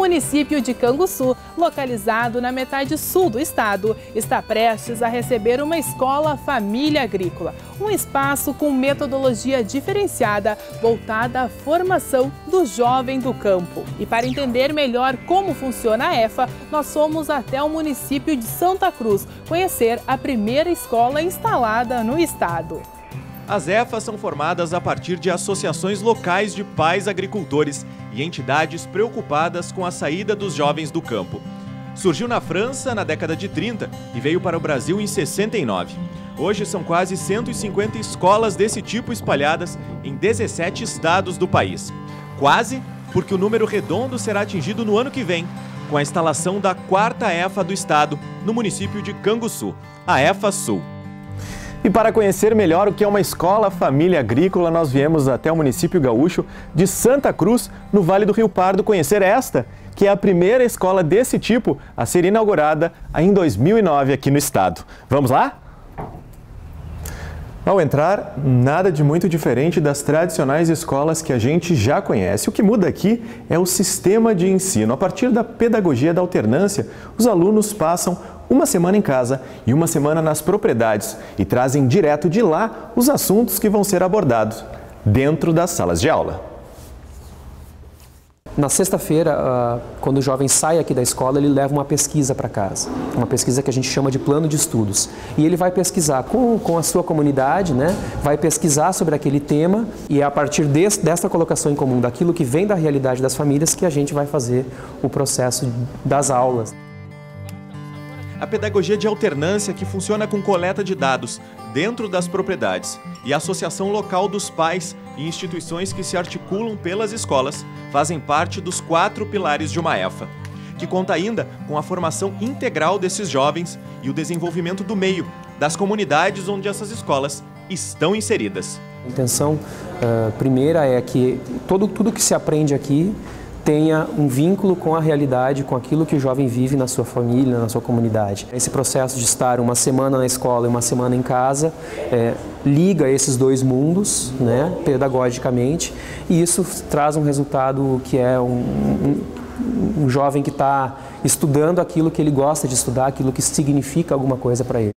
município de Canguçu, localizado na metade sul do estado, está prestes a receber uma escola família agrícola, um espaço com metodologia diferenciada voltada à formação do jovem do campo. E para entender melhor como funciona a EFA, nós fomos até o município de Santa Cruz conhecer a primeira escola instalada no estado. As EFAs são formadas a partir de associações locais de pais agricultores e entidades preocupadas com a saída dos jovens do campo. Surgiu na França na década de 30 e veio para o Brasil em 69. Hoje são quase 150 escolas desse tipo espalhadas em 17 estados do país. Quase porque o número redondo será atingido no ano que vem, com a instalação da quarta EFA do estado, no município de Canguçu, a EFA Sul. E para conhecer melhor o que é uma escola família agrícola, nós viemos até o município gaúcho de Santa Cruz, no Vale do Rio Pardo, conhecer esta, que é a primeira escola desse tipo a ser inaugurada em 2009 aqui no estado. Vamos lá? Ao entrar, nada de muito diferente das tradicionais escolas que a gente já conhece. O que muda aqui é o sistema de ensino. A partir da pedagogia da alternância, os alunos passam uma semana em casa e uma semana nas propriedades e trazem direto de lá os assuntos que vão ser abordados dentro das salas de aula. Na sexta-feira, ah, quando o jovem sai aqui da escola, ele leva uma pesquisa para casa, uma pesquisa que a gente chama de plano de estudos. E ele vai pesquisar com, com a sua comunidade, né? vai pesquisar sobre aquele tema e é a partir desse, dessa colocação em comum, daquilo que vem da realidade das famílias, que a gente vai fazer o processo das aulas a pedagogia de alternância que funciona com coleta de dados dentro das propriedades e a associação local dos pais e instituições que se articulam pelas escolas fazem parte dos quatro pilares de uma EFA, que conta ainda com a formação integral desses jovens e o desenvolvimento do meio, das comunidades onde essas escolas estão inseridas. A intenção uh, primeira é que todo, tudo que se aprende aqui tenha um vínculo com a realidade, com aquilo que o jovem vive na sua família, na sua comunidade. Esse processo de estar uma semana na escola e uma semana em casa é, liga esses dois mundos, né, pedagogicamente, e isso traz um resultado que é um, um, um jovem que está estudando aquilo que ele gosta de estudar, aquilo que significa alguma coisa para ele.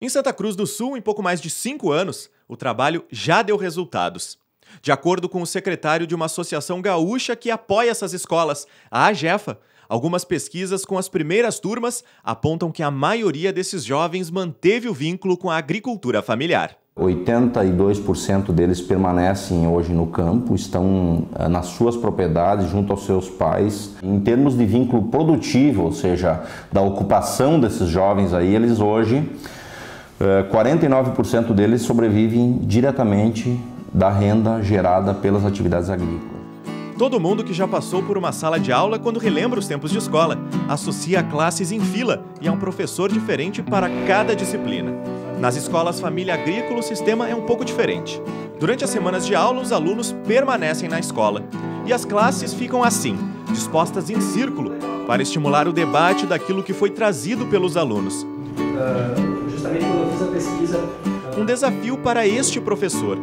Em Santa Cruz do Sul, em pouco mais de cinco anos, o trabalho já deu resultados. De acordo com o secretário de uma associação gaúcha que apoia essas escolas, a AGEFA, algumas pesquisas com as primeiras turmas apontam que a maioria desses jovens manteve o vínculo com a agricultura familiar. 82% deles permanecem hoje no campo, estão eh, nas suas propriedades junto aos seus pais. Em termos de vínculo produtivo, ou seja, da ocupação desses jovens aí, eles hoje 49% eh, deles sobrevivem diretamente da renda gerada pelas atividades agrícolas. Todo mundo que já passou por uma sala de aula quando relembra os tempos de escola associa classes em fila e a um professor diferente para cada disciplina. Nas escolas família agrícola, o sistema é um pouco diferente. Durante as semanas de aula, os alunos permanecem na escola e as classes ficam assim, dispostas em círculo, para estimular o debate daquilo que foi trazido pelos alunos. Uh, justamente quando eu fiz a pesquisa. Um desafio para este professor,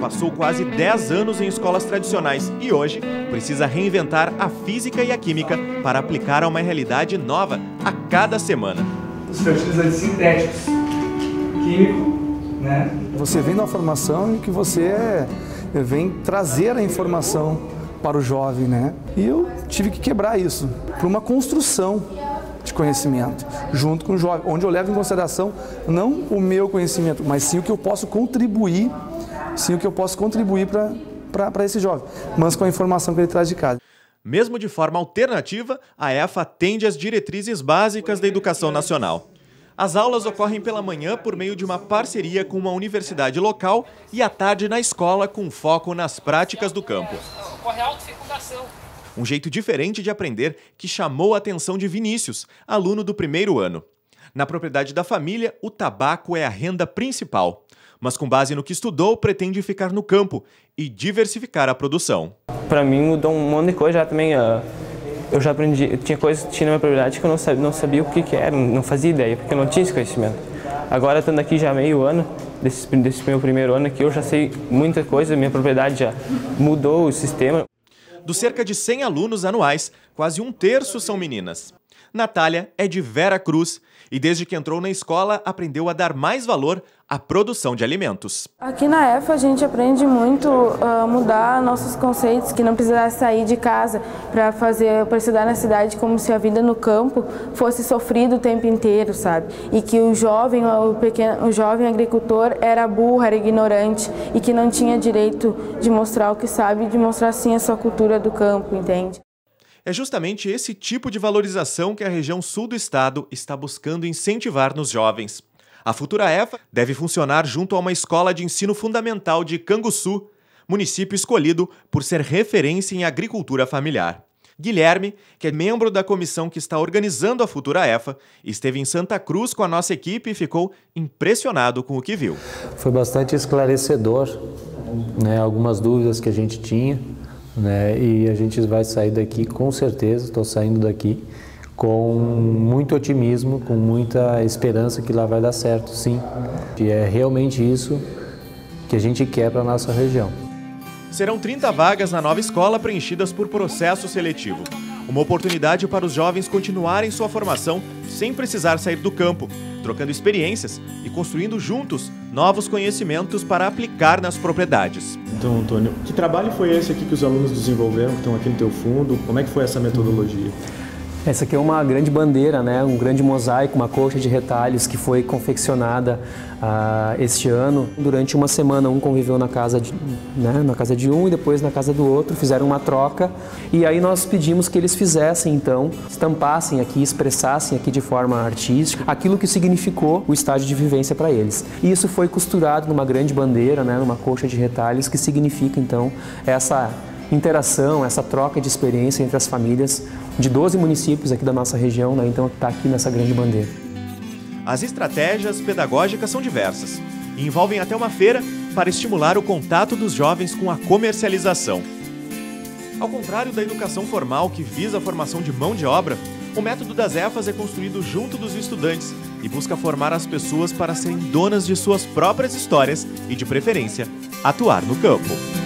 passou quase 10 anos em escolas tradicionais e hoje precisa reinventar a física e a química para aplicar a uma realidade nova a cada semana. Os fertilizantes sintéticos, químico, né? Você vem da formação em que você vem trazer a informação para o jovem, né? E eu tive que quebrar isso para uma construção de conhecimento, junto com o jovem, onde eu levo em consideração não o meu conhecimento, mas sim o que eu posso contribuir sim o que eu posso contribuir para esse jovem, mas com a informação que ele traz de casa. Mesmo de forma alternativa, a EFA atende às diretrizes básicas da educação nacional. As aulas ocorrem pela manhã por meio de uma parceria com uma universidade local e à tarde na escola com foco nas práticas do campo. Um jeito diferente de aprender que chamou a atenção de Vinícius, aluno do primeiro ano. Na propriedade da família, o tabaco é a renda principal mas com base no que estudou, pretende ficar no campo e diversificar a produção. Para mim mudou um monte de coisa já também. Uh, eu já aprendi, tinha coisas tinha na minha propriedade que eu não sabia, não sabia o que, que era, não fazia ideia, porque eu não tinha esse conhecimento. Agora, estando aqui já meio ano, desse, desse meu primeiro ano aqui, eu já sei muita coisa, minha propriedade já mudou o sistema. Dos cerca de 100 alunos anuais, quase um terço são meninas. Natália é de Vera Cruz e, desde que entrou na escola, aprendeu a dar mais valor à produção de alimentos. Aqui na EFA a gente aprende muito a uh, mudar nossos conceitos, que não precisa sair de casa para fazer, para estudar na cidade como se a vida no campo fosse sofrida o tempo inteiro, sabe? E que o jovem, o pequeno, o jovem agricultor era burro, era ignorante e que não tinha direito de mostrar o que sabe, de mostrar sim a sua cultura do campo, entende? É justamente esse tipo de valorização que a região sul do estado está buscando incentivar nos jovens. A futura EFA deve funcionar junto a uma escola de ensino fundamental de Canguçu, município escolhido por ser referência em agricultura familiar. Guilherme, que é membro da comissão que está organizando a futura EFA, esteve em Santa Cruz com a nossa equipe e ficou impressionado com o que viu. Foi bastante esclarecedor, né, algumas dúvidas que a gente tinha né? E a gente vai sair daqui com certeza, estou saindo daqui com muito otimismo, com muita esperança que lá vai dar certo, sim. E é realmente isso que a gente quer para nossa região. Serão 30 vagas na nova escola preenchidas por processo seletivo. Uma oportunidade para os jovens continuarem sua formação sem precisar sair do campo, trocando experiências e construindo juntos novos conhecimentos para aplicar nas propriedades. Então, Antônio, que trabalho foi esse aqui que os alunos desenvolveram, que estão aqui no teu fundo? Como é que foi essa metodologia? Essa aqui é uma grande bandeira, né? um grande mosaico, uma coxa de retalhos que foi confeccionada uh, este ano. Durante uma semana, um conviveu na casa, de, né? na casa de um e depois na casa do outro, fizeram uma troca. E aí nós pedimos que eles fizessem, então, estampassem aqui, expressassem aqui de forma artística aquilo que significou o estágio de vivência para eles. E isso foi costurado numa grande bandeira, né? numa coxa de retalhos, que significa, então, essa interação, essa troca de experiência entre as famílias de 12 municípios aqui da nossa região, né? então está aqui nessa grande bandeira. As estratégias pedagógicas são diversas e envolvem até uma feira para estimular o contato dos jovens com a comercialização. Ao contrário da educação formal que visa a formação de mão de obra, o método das EFAS é construído junto dos estudantes e busca formar as pessoas para serem donas de suas próprias histórias e, de preferência, atuar no campo.